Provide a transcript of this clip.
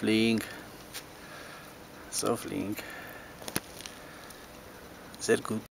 Softlink. is that good.